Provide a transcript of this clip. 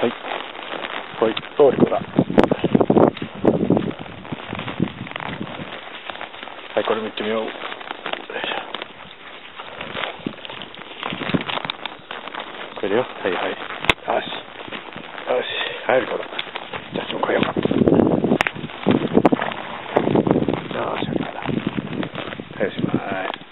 はい。はいつと彦だ。はい、これも行ってみよう。これよ。はいはい。よし。よし。入るから。じゃあ、紹介来ようか。よし、お願いだ。はい、おしまい。